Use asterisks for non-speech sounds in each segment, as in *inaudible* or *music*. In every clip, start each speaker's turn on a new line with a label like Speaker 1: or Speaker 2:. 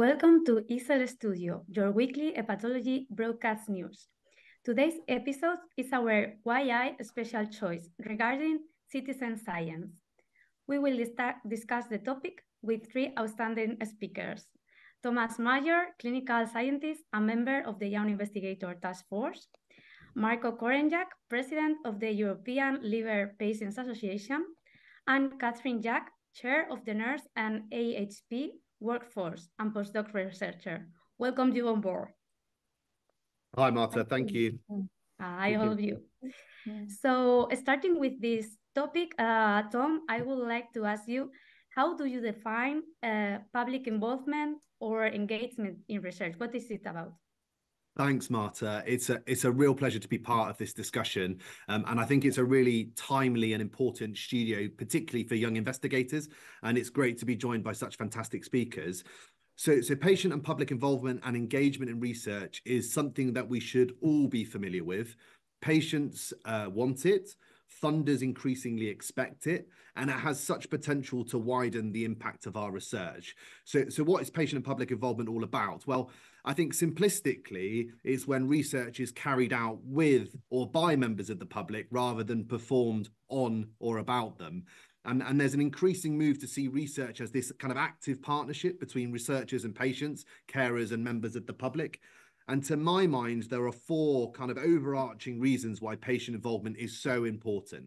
Speaker 1: Welcome to EASL Studio, your weekly hepatology broadcast news. Today's episode is our YI special choice regarding citizen science. We will discuss the topic with three outstanding speakers. Thomas Marjot, clinical scientist and member of the Young Investigator Task Force. Marko Korenjak, president of the European Liver Patients Association. And Catherine Jack, chair of the Nurse and AHP workforce and postdoc researcher. Welcome you on board.
Speaker 2: Hi, Marta. Thank you.
Speaker 1: Hi, all of you. So starting with this topic, uh, Tom, I would like to ask you, how do you define uh, public involvement or engagement in research? What is it about?
Speaker 2: Thanks, Marta. It's a it's a real pleasure to be part of this discussion, um, and I think it's a really timely and important studio, particularly for young investigators. And it's great to be joined by such fantastic speakers. So, so patient and public involvement and engagement in research is something that we should all be familiar with. Patients uh, want it funders increasingly expect it, and it has such potential to widen the impact of our research. So, so what is patient and public involvement all about? Well, I think simplistically, it's when research is carried out with or by members of the public rather than performed on or about them. And, and there's an increasing move to see research as this kind of active partnership between researchers and patients, carers, and members of the public. And to my mind, there are four kind of overarching reasons why patient involvement is so important.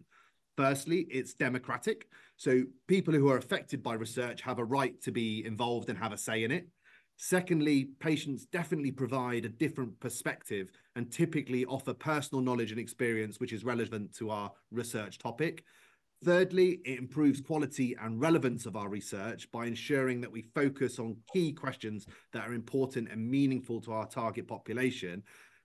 Speaker 2: Firstly, it's democratic. So people who are affected by research have a right to be involved and have a say in it. Secondly, patients definitely provide a different perspective and typically offer personal knowledge and experience which is relevant to our research topic. Thirdly, it improves quality and relevance of our research by ensuring that we focus on key questions that are important and meaningful to our target population.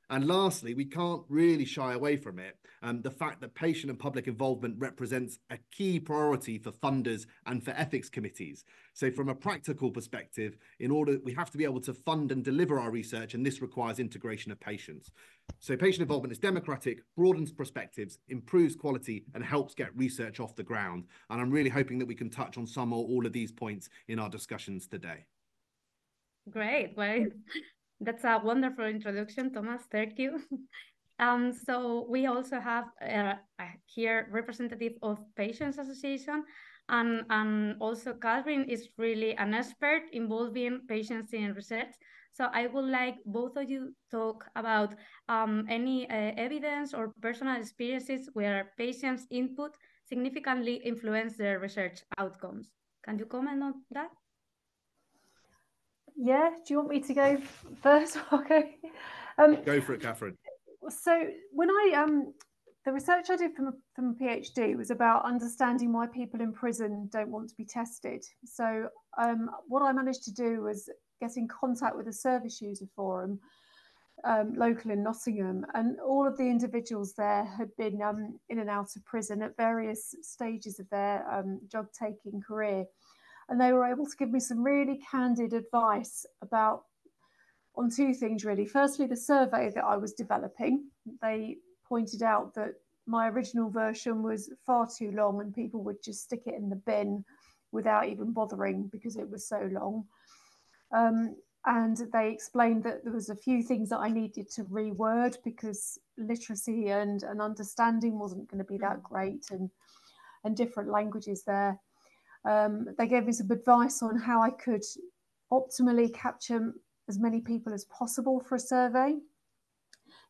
Speaker 2: And lastly, we can't really shy away from it. Um, the fact that patient and public involvement represents a key priority for funders and for ethics committees. So, from a practical perspective, in order we have to be able to fund and deliver our research, and this requires integration of patients. So, patient involvement is democratic, broadens perspectives, improves quality, and helps get research off the ground. And I'm really hoping that we can touch on some or all of these points in our discussions today.
Speaker 1: Great. Well, that's a wonderful introduction, Thomas. Thank you. *laughs* Um, so we also have uh, here representative of Patients Association, and, and also Catherine is really an expert involving patients in research. So I would like both of you talk about um, any uh, evidence or personal experiences where patients' input significantly influence their research outcomes. Can you comment on that?
Speaker 3: Yeah, do you want me to go first? *laughs*
Speaker 2: okay. Um, go for it, Catherine.
Speaker 3: So when I um, the research I did from a, from a PhD was about understanding why people in prison don't want to be tested. So um, what I managed to do was get in contact with a service user forum um, local in Nottingham, and all of the individuals there had been um, in and out of prison at various stages of their um, drug taking career and they were able to give me some really candid advice about on two things really. Firstly, the survey that I was developing, they pointed out that my original version was far too long and people would just stick it in the bin without even bothering because it was so long. Um, and they explained that there was a few things that I needed to reword because literacy and, and understanding wasn't going to be that mm. great and and different languages there. Um, they gave me some advice on how I could optimally capture as many people as possible for a survey.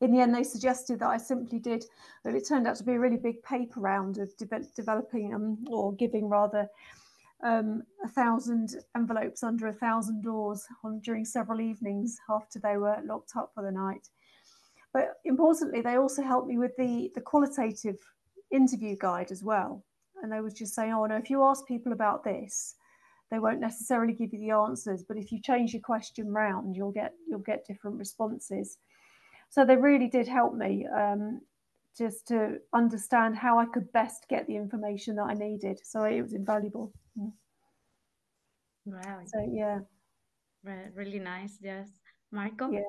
Speaker 3: In the end, they suggested that I simply did, but it turned out to be a really big paper round of de developing um, or giving rather um, a thousand envelopes under a thousand doors on, during several evenings after they were locked up for the night. But importantly, they also helped me with the, the qualitative interview guide as well and they was just saying, oh no, if you ask people about this, they won't necessarily give you the answers, but if you change your question round, you'll get you'll get different responses. So they really did help me um, just to understand how I could best get the information that I needed. So it was invaluable.
Speaker 1: Mm. Wow.
Speaker 3: So yeah.
Speaker 1: Really nice. Yes. Marko?
Speaker 3: Yeah.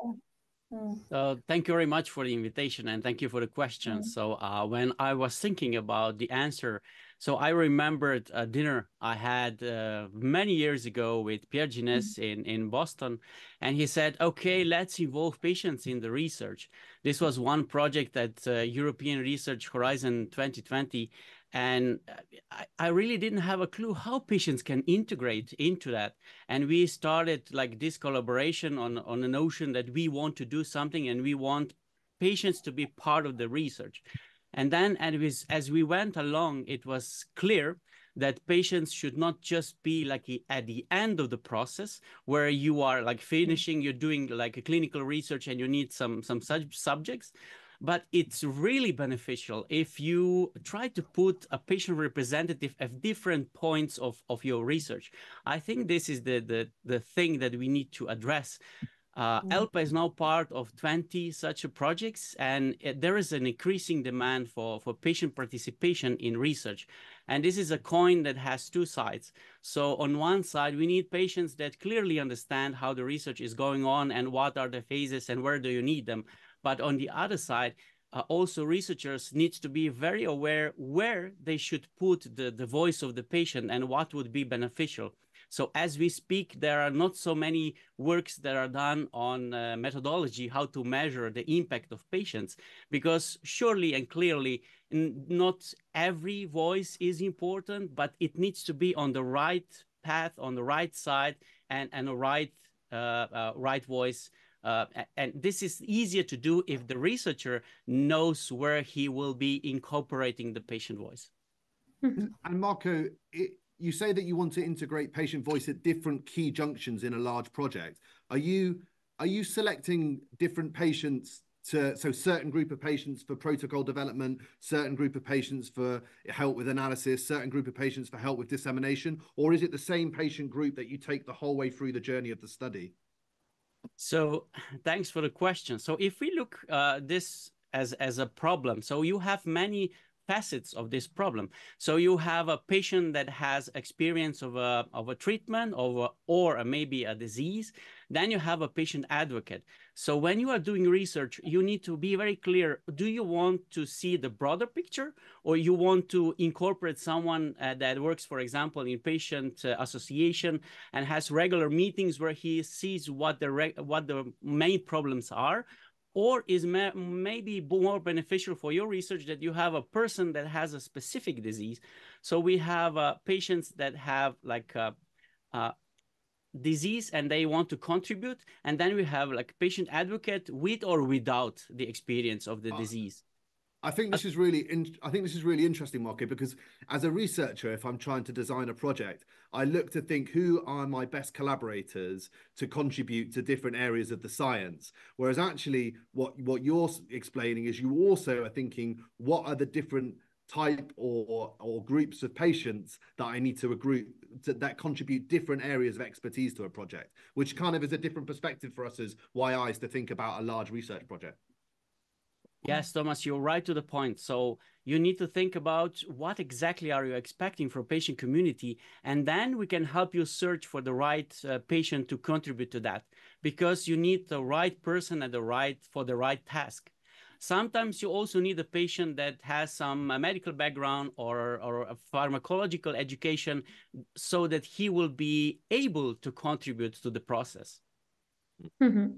Speaker 4: Mm. Uh, thank you very much for the invitation and thank you for the question. Mm. So uh, when I was thinking about the answer, so I remembered a dinner I had uh, many years ago with Pere Ginès mm. in, in Boston. And he said, okay, let's involve patients in the research. This was one project at uh, European Research Horizon 2020 and I, I, really didn't have a clue how patients can integrate into that. And we started like this collaboration on on the notion that we want to do something and we want patients to be part of the research. And then as, as we went along it was clear that patients should not just be like at the end of the process where you are like mm-hmm. finishing you're doing like a clinical research and you need some some such subjects but it's really beneficial if you try to put a patient representative at different points of, of your research. I think this is the, the, the thing that we need to address. Uh, mm. ELPA is now part of 20 such projects, and it, there is an increasing demand for, for patient participation in research. And this is a coin that has two sides. So on one side, we need patients that clearly understand how the research is going on and what are the phases and where do you need them. But on the other side, uh, also researchers need to be very aware where they should put the, the voice of the patient and what would be beneficial. So as we speak, there are not so many works that are done on uh, methodology, how to measure the impact of patients, because surely and clearly, not every voice is important, but it needs to be on the right path, on the right side, and, and a right, uh, uh right voice uh, and this is easier to do if the researcher knows where he will be incorporating the patient voice.
Speaker 2: and Marko, it, you say that you want to integrate patient voice at different key junctions in a large project. Are you are you selecting different patients to so certain group of patients for protocol development, certain group of patients for help with analysis, certain group of patients for help with dissemination, or is it the same patient group that you take the whole way through the journey of the study?
Speaker 4: So thanks for the question. So if we look uh, this as, as a problem, so you have many facets of this problem. So you have a patient that has experience of a, of a treatment of or maybe a disease. Then you have a patient advocate. So when you are doing research, you need to be very clear. Do you want to see the broader picture or you want to incorporate someone uh, that works, for example, in patient uh, association and has regular meetings where he sees what the, what the main problems are? or is may, maybe more beneficial for your research that you have a person that has a specific disease so we have uh, patients that have like uh, uh, disease and they want to contribute and then we have like patient advocate with or without the experience of the uh, disease
Speaker 2: I think this is really in, I think this is really interesting, Marko, because as a researcher, if I'm trying to design a project, I look to think who are my best collaborators to contribute to different areas of the science. Whereas actually, what what you're explaining is you also are thinking what are the different type or or groups of patients that I need to group to, that contribute different areas of expertise to a project, which kind of is a different perspective for us as YIs to think about a large research project.
Speaker 4: Yes, Thomas, you're right to the point. So you need to think about what exactly are you expecting from patient community, and then we can help you search for the right uh, patient to contribute to that, because you need the right person at the right for the right task. Sometimes you also need a patient that has some uh, medical background or, or a pharmacological education so that he will be able to contribute to the process.
Speaker 1: Mm -hmm.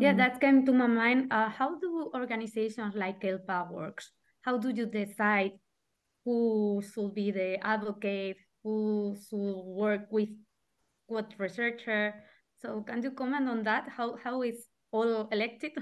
Speaker 1: Yeah, mm. that came to my mind. Uh, how do organizations like ELPA works? How do you decide who should be the advocate, who should work with what researcher? So can you comment on that? How how is all elected?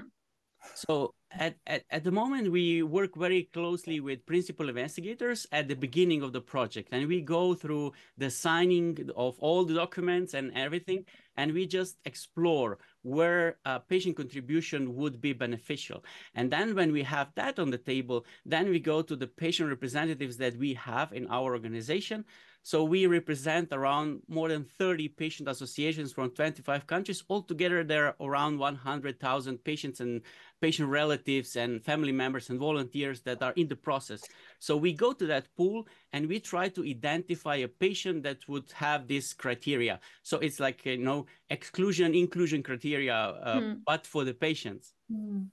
Speaker 4: So at, at, at the moment, we work very closely with principal investigators at the beginning of the project, and we go through the signing of all the documents and everything, and we just explore where patient contribution would be beneficial. And then when we have that on the table, then we go to the patient representatives that we have in our organization So we represent around more than 30 patient associations from 25 countries. Altogether, there are around 100,000 patients and patient relatives and family members and volunteers that are in the process. So we go to that pool and we try to identify a patient that would have this criteria. So it's like, you know, exclusion, inclusion criteria, uh, mm. but for the patients. Mm.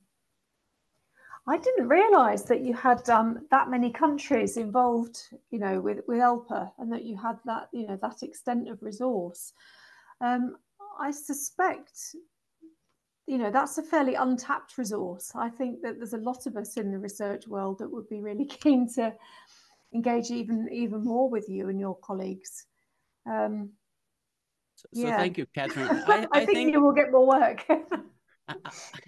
Speaker 3: I didn't realise that you had um, that many countries involved, you know, with with ELPA, and that you had that, you know, that extent of resource. Um, I suspect, you know, that's a fairly untapped resource. I think that there's a lot of us in the research world that would be really *laughs* keen to engage even even more with you and your colleagues. Um,
Speaker 4: so, so thank you, Catherine. *laughs*
Speaker 3: I, I, I think, think you will get more work. *laughs*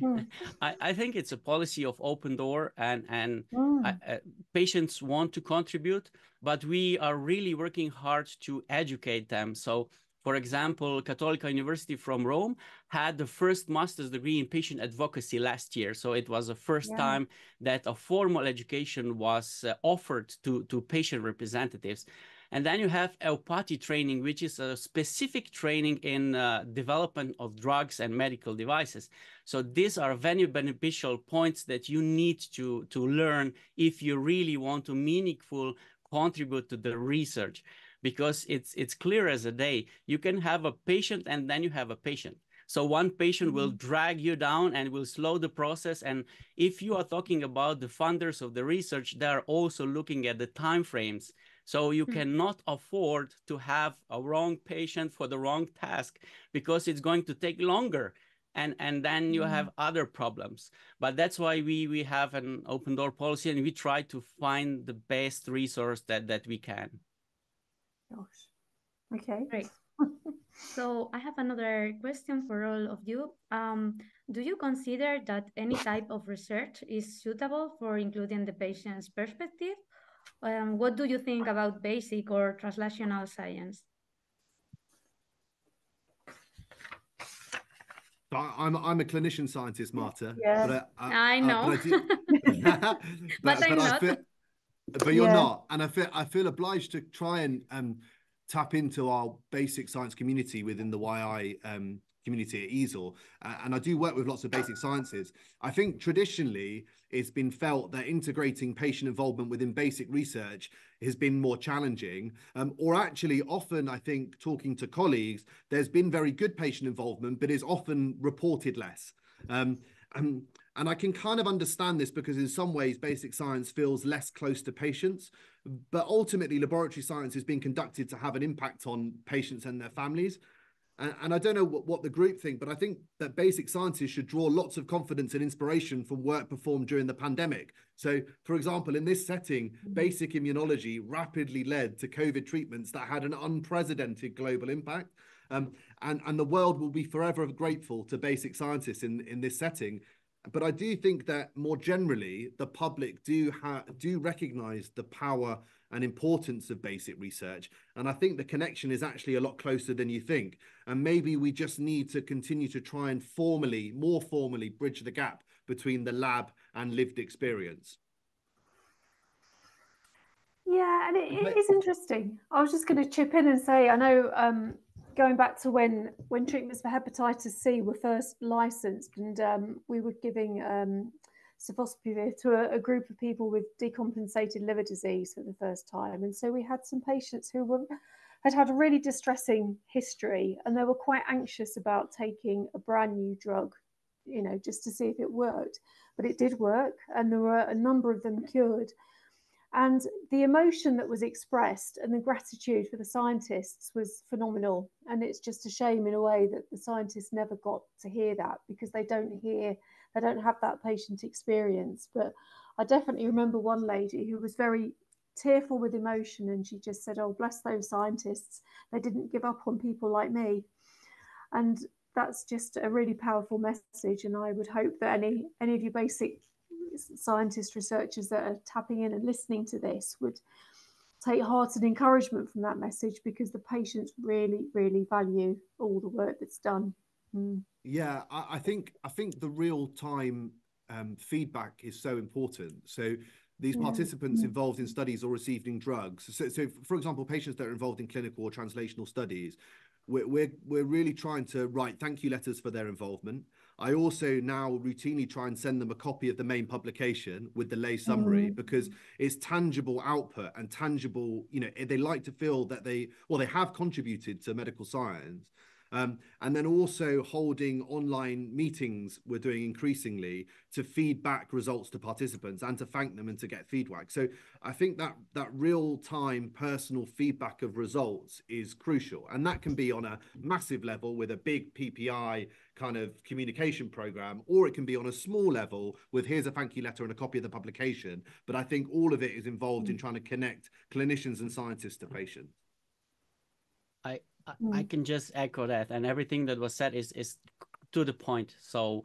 Speaker 4: Hmm. *laughs* I, I think it's a policy of open door and and mm. uh, patients want to contribute but we are really working hard to educate them so for example cattolica university from rome had the first master's degree in patient advocacy last year so it was the first yeah. time that a formal education was uh, offered to to patient representatives and then you have EUPATI training, which is a specific training in uh, development of drugs and medical devices. So these are very beneficial points that you need to, to learn if you really want to meaningful contribute to the research because it's it's clear as a day you can have a patient and then you have a patient so one patient mm -hmm. will mm-hmm. drag you down and will slow the process and if you are talking about the funders of the research they are also looking at the time frames so you mm-hmm. cannot afford to have a wrong patient for the wrong task because it's going to take longer and and then you mm-hmm. have other problems. But that's why we we have an open door policy and we try to find the best resource that that we can.
Speaker 3: Gosh. Okay.
Speaker 1: Great so i have another question for all of you. Um, do you consider that any type of research is suitable for including the patient's perspective um, what do you think about basic or translational science?
Speaker 2: I'm I'm a clinician scientist, Marta.
Speaker 3: Yeah.
Speaker 1: But I, I, I know. Uh, but,
Speaker 2: I *laughs* *laughs* but, but, I'm not. Feel, but you're yeah. not, and I feel I feel obliged to try and um, tap into our basic science community within the YI um, community at EASL. Uh, and I do work with lots of basic sciences. I think traditionally it's been felt that integrating patient involvement within basic research has been more challenging. Um, or actually, often I think talking to colleagues, there's been very good patient involvement, but is often reported less. Um, and, and I can kind of understand this because in some ways basic science feels less close to patients. But ultimately, laboratory science is being conducted to have an impact on patients and their families. And, and I don't know what, what the group think, but I think that basic sciences should draw lots of confidence and inspiration from work performed during the pandemic. So, for example, in this setting, mm-hmm. basic immunology rapidly led to COVID treatments that had an unprecedented global impact. Um, and, and the world will be forever grateful to basic scientists in, in this setting. But I do think that more generally, the public do ha- do recognize the power and importance of basic research. And I think the connection is actually a lot closer than you think. And maybe we just need to continue to try and formally, more formally, bridge the gap between the lab and lived experience.
Speaker 3: Yeah, and it, it is interesting. I was just going to chip in and say, I know um, going back to when when treatments for hepatitis C were first licensed, and um, we were giving um, sofosbuvir to a, a, group of people with decompensated liver disease for the first time. And so we had some patients who were had had a really distressing history and they were quite anxious about taking a brand new drug, you know, just to see if it worked. But it did work and there were a number of them cured. And the emotion that was expressed and the gratitude for the scientists was phenomenal. And it's just a shame in a way that the scientists never got to hear that because they don't hear they don't have that patient experience. But I definitely remember one lady who was very tearful with emotion and she just said, Oh, bless those scientists. They didn't give up on people like me. And that's just a really powerful message. And I would hope that any any of you basic scientist researchers that are tapping in and listening to this would take heart and encouragement from that message because the patients really, really value all the work that's done.
Speaker 2: Mm. Yeah, I, I, think I think the real time um, feedback is so important. So these participants involved in studies or receiving drugs. So, so for example, patients that are involved in clinical or translational studies, we're, we're, we're really trying to write thank you letters for their involvement. I also now routinely try and send them a copy of the main publication with the lay summary mm. because it's tangible output and tangible, you know, they like to feel that they, well, they have contributed to medical science Um, and then also holding online meetings, we're doing increasingly to feed back results to participants and to thank them and to get feedback. So I think that that real time personal feedback of results is crucial. And that can be on a massive level with a big PPI kind of communication program, or it can be on a small level with here's a thank you letter and a copy of the publication. But I think all of it is involved in hmm. trying to connect clinicians and scientists to patients.
Speaker 4: I mm. I can just echo that, and everything that was said is is to the point. So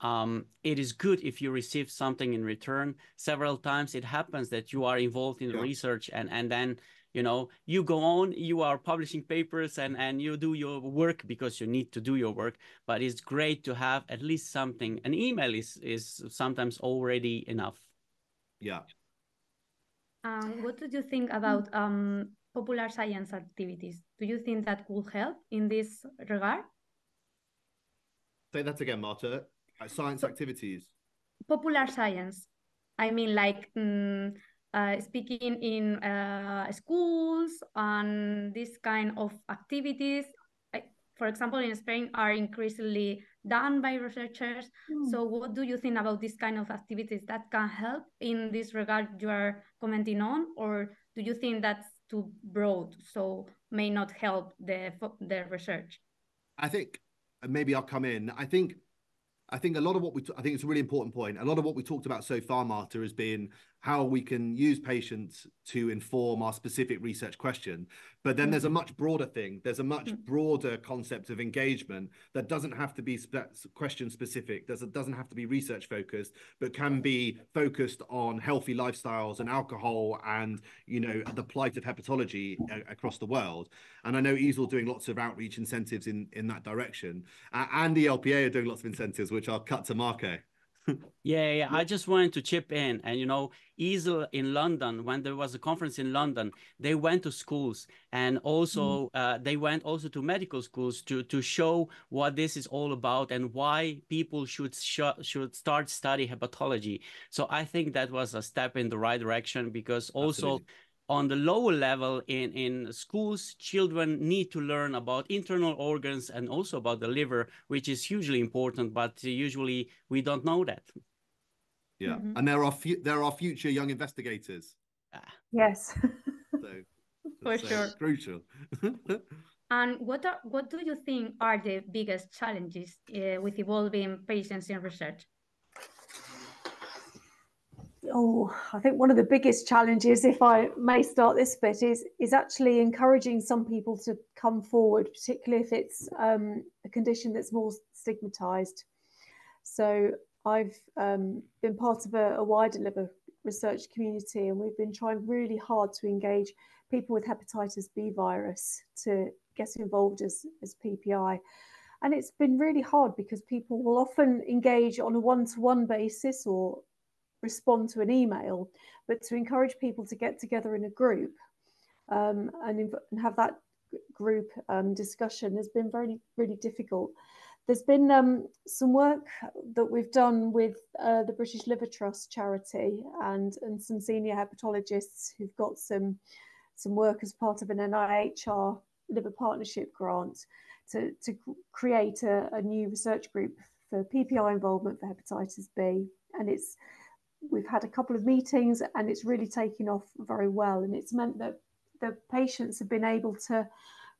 Speaker 4: um, it is good if you receive something in return. Several times it happens that you are involved in yeah. research, and and then you know you go on, you are publishing papers, and and you do your work because you need to do your work. But it's great to have at least something. An email is is sometimes already enough.
Speaker 2: Yeah.
Speaker 1: Um, what do you think about um, popular science activities. Do you think that could help in this regard?
Speaker 2: Say that again, Marta. Uh, science so, activities.
Speaker 1: Popular science. I mean, like um, uh, speaking in uh, schools and this kind of activities. for example, in Spain, are increasingly done by researchers. Mm. So, what do you think about this kind of activities that can help in this regard you are commenting on, or do you think that's too broad, so may not help the the research.
Speaker 2: I think maybe I'll come in. I think I think a lot of what we, I think it's a really important point. A lot of what we talked about so far, Marta, has been how we can use patients to inform our specific research question. But then there's a mm-hmm. much broader thing. There's a much mm. broader concept of engagement that doesn't have to be question specific, that doesn't have to be research focused, but can be focused on healthy lifestyles and alcohol and, you know, the plight of hepatology across the world. And I know EASL doing lots of outreach incentives in, in that direction. Uh, and the ELPA are doing lots of incentives, which I'll cut to Marko
Speaker 4: yeah, yeah. I just wanted to chip in, and you know, EASL in London, when there was a conference in London, they went to schools, and also mm. uh, they went also to medical schools to to show what this is all about and why people should sh- should start study hepatology. So I think that was a step in the right direction because also. Absolutely on the lower level in, in schools, children need to learn about internal organs and also about the liver, which is hugely important, but usually we don't know that.
Speaker 2: Yeah, mm -hmm. and there are there are future young investigators.
Speaker 3: Ah. Yes.
Speaker 1: so, *laughs* For sure.
Speaker 2: Crucial. *laughs*
Speaker 1: and what are, what do you think are the biggest challenges uh, with evolving patients in research?
Speaker 3: Oh, I think one of the biggest challenges, if I may start this bit, is is actually encouraging some people to come forward, particularly if it's um, a condition that's more stigmatized. So I've um, been part of a, a wider liver research community, and we've been trying really hard to engage people with hepatitis B virus to get involved as, as PPI. And it's been really hard because people will often engage on a one to one basis or respond to an email, but to encourage people to get together in a group um, and, and, have that group um, discussion has been very, really difficult. There's been um, some work that we've done with uh, the British Liver Trust charity and, and some senior hepatologists who've got some, some work as part of an NIHR liver partnership grant to, to create a, a new research group for PPI involvement for hepatitis B. And it's we've had a couple of meetings and it's really taken off very well. And it's meant that the patients have been able to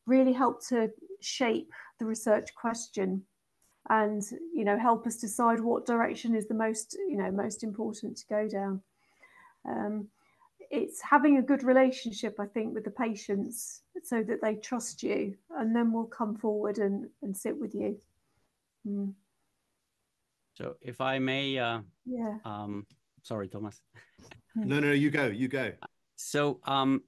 Speaker 3: really help to shape the research question and you know help us decide what direction is the most you know most important to go down um, it's having a good relationship i think with the patients so that they trust you and then we'll come forward and, and sit with you mm.
Speaker 4: so if i may uh,
Speaker 3: yeah
Speaker 4: um, Sorry, Thomas.
Speaker 2: no, no, you go, you go.
Speaker 4: So, um,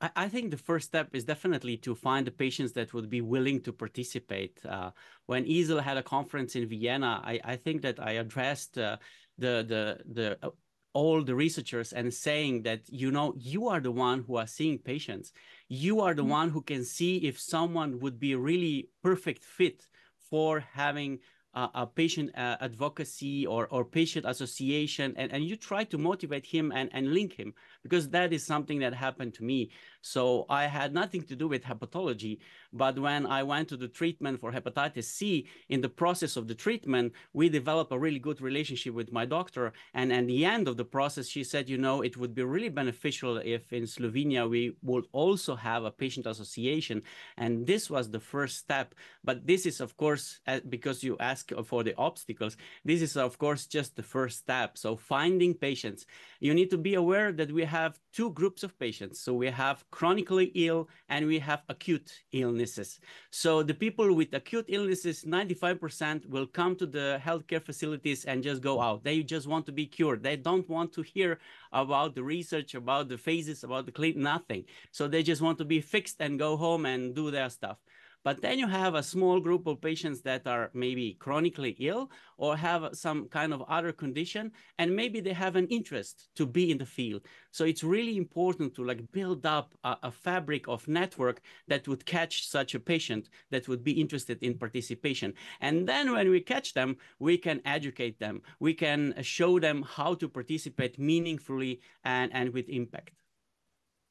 Speaker 4: I, I think the first step is definitely to find the patients that would be willing to participate. Uh, when EASL had a conference in Vienna, I, I think that I addressed uh, the the the uh, all the researchers and saying that you know you are the one who are seeing patients you are the mm-hmm. one who can see if someone would be really perfect fit for having uh, a patient uh, advocacy or, or patient association and, and you try to motivate him and, and link him because that is something that happened to me. So i had nothing to do with hepatology but when i went to the treatment for hepatitis c in the process of the treatment we developed a really good relationship with my doctor. And at the end of the process she said you know it would be really beneficial if in slovenia we would also have a patient association. And this was the first step. But this is of course because you ask for the obstacles, this is of course just the first step. So finding patients, you need to be aware that we have two groups of patients. So we have chronically ill and we have acute illnesses. So the people with acute illnesses, 95% will come to the healthcare facilities and just go out. They just want to be cured. They don't want to hear about the research, about the phases, about the clean, nothing. So they just want to be fixed and go home and do their stuff. But then you have a small group of patients that are maybe chronically ill or have some kind of other condition, and maybe they have an interest to be in the field. So it's really important to like build up a, a fabric of network that would catch such a patient that would be interested in participation. And then when we catch them, we can educate them. We can show them how to participate meaningfully and, and with impact.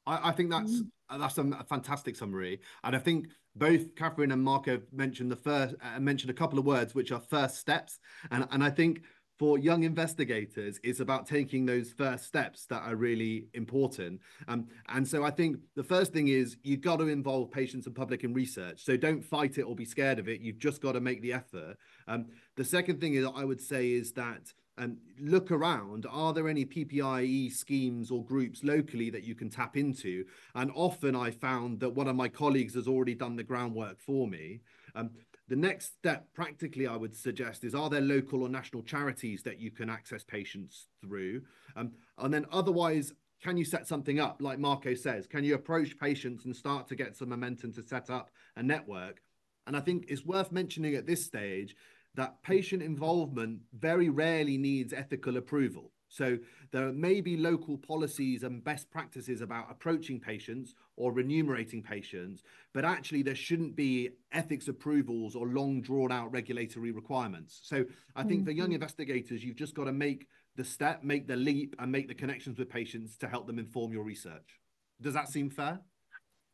Speaker 2: I, I think that's mm. that's a, a, fantastic summary, and I think both Catherine and Marko mentioned the first uh, mentioned a couple of words which are first steps, and and I think for young investigators, it's about taking those first steps that are really important. Um, and so I think the first thing is you've got to involve patients and public in research. So don't fight it or be scared of it. You've just got to make the effort. Um, the second thing is I would say is that um, look around. Are there any PPIE schemes or groups locally that you can tap into? And often I found that one of my colleagues has already done the groundwork for me. Um, the next step, practically, I would suggest is are there local or national charities that you can access patients through? Um, and then otherwise, can you set something up like Marko says? Can you approach patients and start to get some momentum to set up a network? And I think it's worth mentioning at this stage that patient involvement very rarely needs ethical approval. So there may be local policies and best practices about approaching patients or remunerating patients, but actually there shouldn't be ethics approvals or long drawn out regulatory requirements. So I think mm-hmm. for young mm-hmm. investigators, you've just got to make the step, make the leap, and make the connections with patients to help them inform your research. Does that seem fair?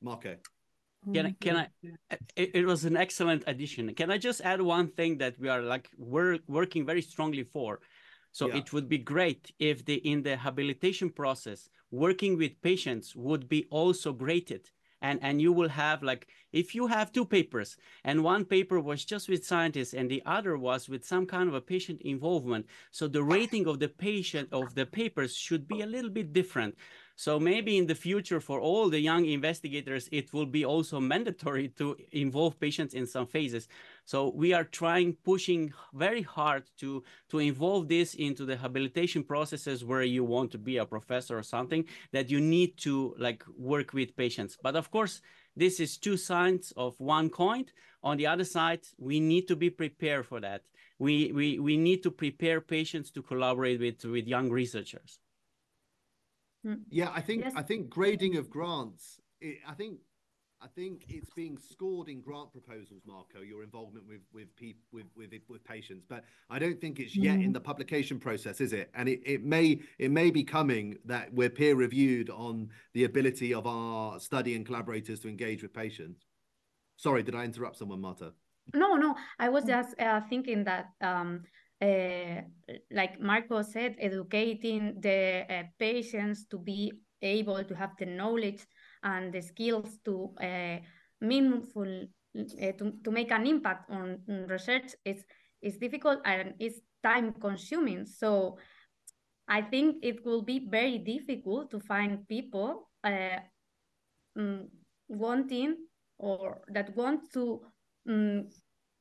Speaker 2: Marko.
Speaker 4: Can I, can mm-hmm. I, eh, it, it, was an excellent addition. Can I just add one thing that we are like, we're working very strongly for. So yeah. it would be great if the in the habilitation process, working with patients would be also graded. And, and you will have like if you have two papers and one paper was just with scientists and the other was with some kind of a patient involvement so the rating of the patient of the papers should be a little bit different so maybe in the future for all the young investigators, it will be also mandatory to involve patients in some phases. So we are trying, pushing very hard to, to involve this into the habilitation processes where you want to be a professor or something that you need to like work with patients. But of course, this is two sides of one coin. On the other side, we need to be prepared for that. We, we, we need to prepare patients to collaborate with, with young researchers.
Speaker 2: Mm. Yeah, I think yes. I think grading of grants. It, I think I think it's being scored in grant proposals, Marko. Your involvement with with people with, with with patients, but I don't think it's yet mm. in the publication process, is it? And it, it may it may be coming that we're peer reviewed on the ability of our study and collaborators to engage with patients. Sorry, did I interrupt someone, Marta?
Speaker 1: No, no. I was just uh, thinking that um, uh, like Marko said, educating the uh, patients to be able to have the knowledge and the skills to uh, meaningful to, to make an impact on, on research is is difficult and it's time consuming. So I think it will be very difficult to find people um, wanting or that want to um,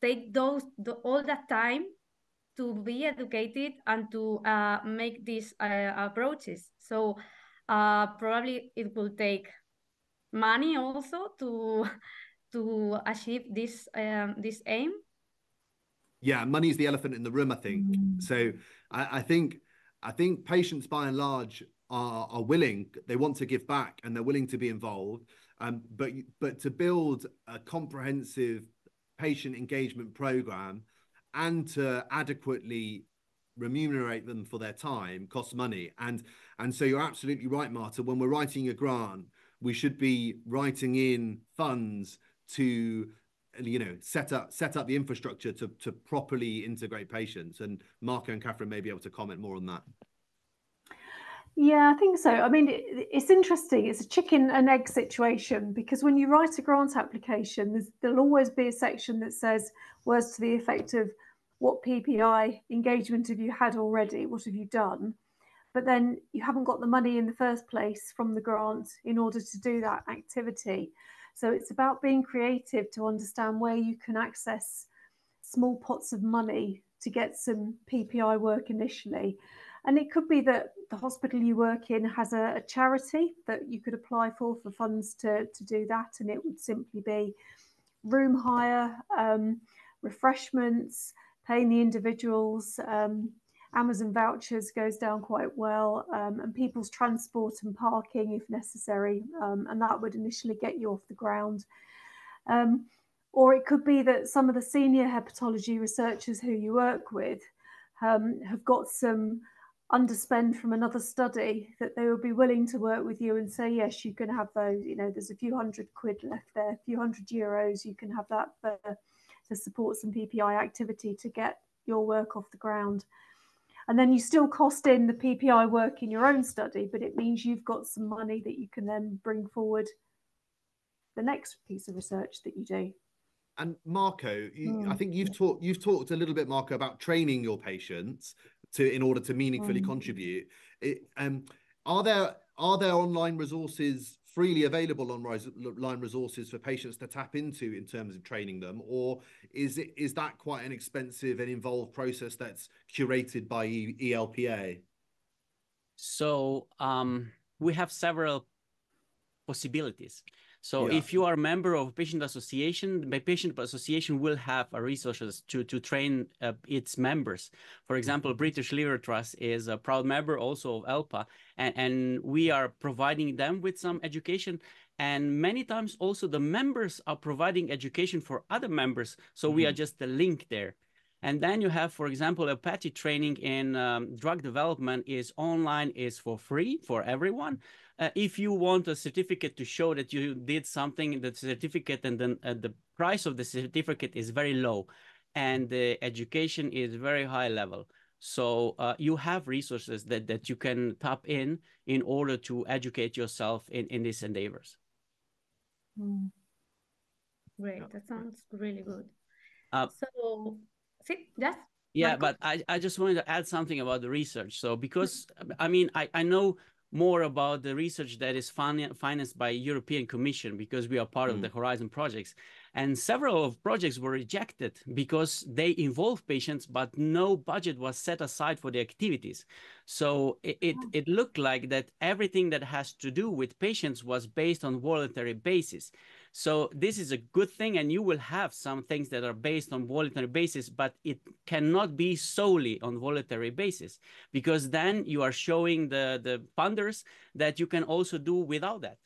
Speaker 1: take those the, all that time to be educated and to uh, make these uh, approaches. So uh, probably it will take money also to *laughs* to achieve this um, this aim.
Speaker 2: Yeah, money is the elephant in the room. I think mm. so. I, I think I think patients by and large are, are willing, they want to give back and they're willing to be involved. Um, but, but to build a comprehensive patient engagement program and to adequately remunerate them for their time costs money. And, and so you're absolutely right, Marta. When we're writing a grant, we should be writing in funds to you know set up set up the infrastructure to to properly integrate patients and marko and catherine may be able to comment more on that
Speaker 3: yeah, I think so. I mean, it, it's interesting. It's a chicken and egg situation because when you write a grant application, there'll always be a section that says words to the effect of what PPI engagement have you had already? What have you done? But then you haven't got the money in the first place from the grant in order to do that activity. So it's about being creative to understand where you can access small pots of money to get some PPI work initially. And it could be that the hospital you work in has a, a, charity that you could apply for for funds to, to do that. And it would simply be room hire, um, refreshments, paying the individuals. Um, Amazon vouchers goes down quite well, um, and people's transport and parking if necessary. Um, and that would initially get you off the ground. Um, or it could be that some of the senior hepatology researchers who you work with um, have got some underspend from another study that they would be willing to work with you and say yes you can have those you know there's a few hundred quid left there a few hundred euros you can have that for, to support some ppi activity to get your work off the ground and then you still cost in the ppi work in your own study but it means you've got some money that you can then bring forward the next piece of research that you do
Speaker 2: and Marko, you, mm. I think you've talked you've talked a little bit, Marko, about training your patients to in order to meaningfully mm. contribute. It, um, are there are there online resources freely available online resources for patients to tap into in terms of training them, or is it is that quite an expensive and involved process that's curated by ELPA?
Speaker 4: So um, we have several possibilities. So yeah. if you are a member of a patient association, the patient association will have resources to, to train uh, its members. For example, British Liver Trust is a proud member also of ELPA, and, and we are providing them with some education. And many times also the members are providing education for other members. So mm -hmm. we are mm-hmm. just the link there. And then you have, for example, EUPATI training in um, drug development is online, is for free for everyone. Uh, if you want a certificate to show that you did something, the certificate and then uh, the price of the certificate is very low and the education is very high level. So uh, you have resources that, that you can tap in in order to educate yourself in, in these endeavors.
Speaker 1: Mm. Great, that sounds really good. Uh, so, see, yes.
Speaker 4: Yeah, but I, I just wanted to add something about the research. So because I mean I, I know more about the research that is financed by European Commission because we are part mm. of the mm. Horizon projects. And several of projects were rejected because they involve patients, but no budget was set aside for the activities. So it, it, oh. it looked like that everything that has to do with patients was based on voluntary basis. So this is a good thing, and you will have some things that are based on voluntary basis, but it cannot be solely on voluntary basis because then you are showing the the funders that you can also do without that.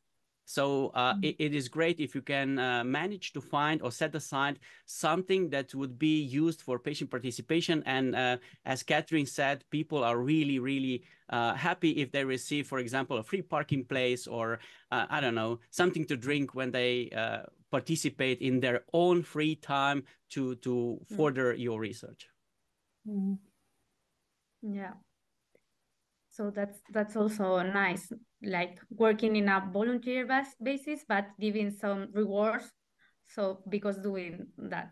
Speaker 4: So uh, mm-hmm. it, it is great if you can uh, manage to find or set aside something that would be used for patient participation. And uh, as Catherine said, people are really, really uh, happy if they receive, for example, a free parking place or, uh, I don't know, something to drink when they uh, participate in their own free time to, to mm. further your research.
Speaker 1: Mm. Yeah so that's that's also nice like working in a volunteer bas- basis but giving some rewards so because doing that.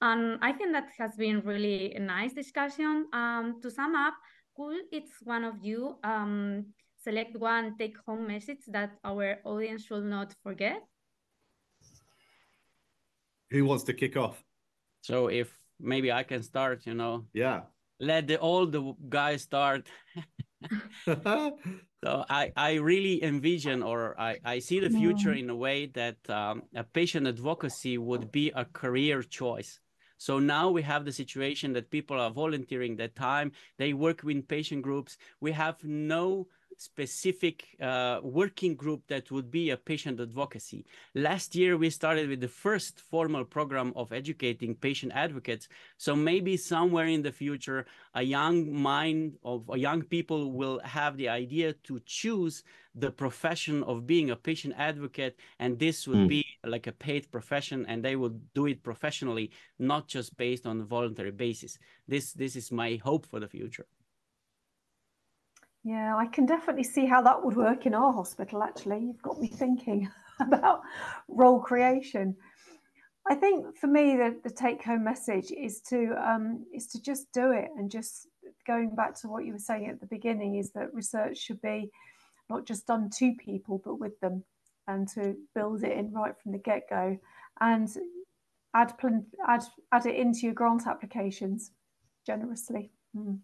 Speaker 1: And i think that has been really a nice discussion. Um, to sum up could it's one of you um, select one take home message that our audience should not forget.
Speaker 2: Who wants to kick off?
Speaker 4: So if maybe i can start you know?
Speaker 2: Yeah.
Speaker 4: Let the old guy start *laughs* *laughs* so I, I really envision or I, I see the future in a way that um, a patient advocacy would be a career choice. So now we have the situation that people are volunteering their time. They work with patient groups. We have no specific uh, working group that would be a patient advocacy. Last year, we started with the first formal program of educating patient advocates. So maybe somewhere in the future, a young mind of a young people will have the idea to choose the profession of being a patient advocate. And this would mm. be like a paid profession and they would do it professionally, not just based on a voluntary basis. This, this is my hope for the future.
Speaker 3: Yeah, I can definitely see how that would work in our hospital, actually. You've got me thinking *laughs* about role creation. I think for me, the, the take home message is to um, is to just do it and just going back to what you were saying at the beginning is that research should be not just done to people but with them and to build it in right from the get go and add add add it into your grant applications generously. Mm.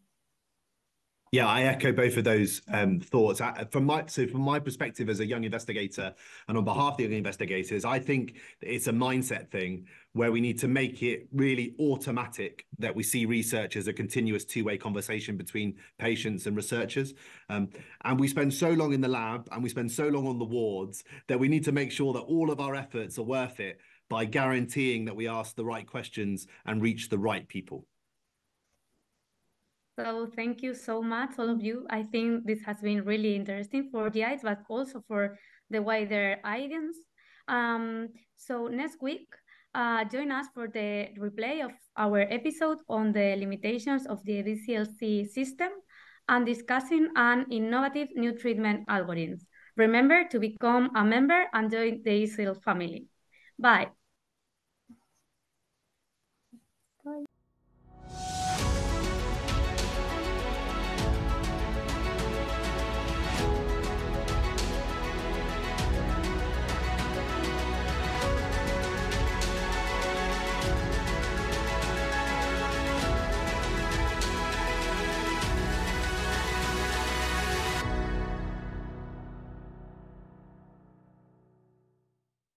Speaker 2: Yeah, I echo both of those um, thoughts. From my so from my perspective as a young investigator, and on behalf of the young investigators, I think it's a mindset thing where we need to make it really automatic that we see research as a continuous two-way conversation between patients and researchers. Um, and we spend so long in the lab and we spend so long on the wards that we need to make sure that all of our efforts are worth it by guaranteeing that we ask the right questions and reach the right people.
Speaker 1: So thank you so much, all of you. I think this has been really interesting for the eyes, but also for the wider audience. Um, so next week, uh, join us for the replay of our episode on the limitations of the BCLC system and discussing an innovative new treatment algorithm. Remember to become a member and join the EASL family. Bye.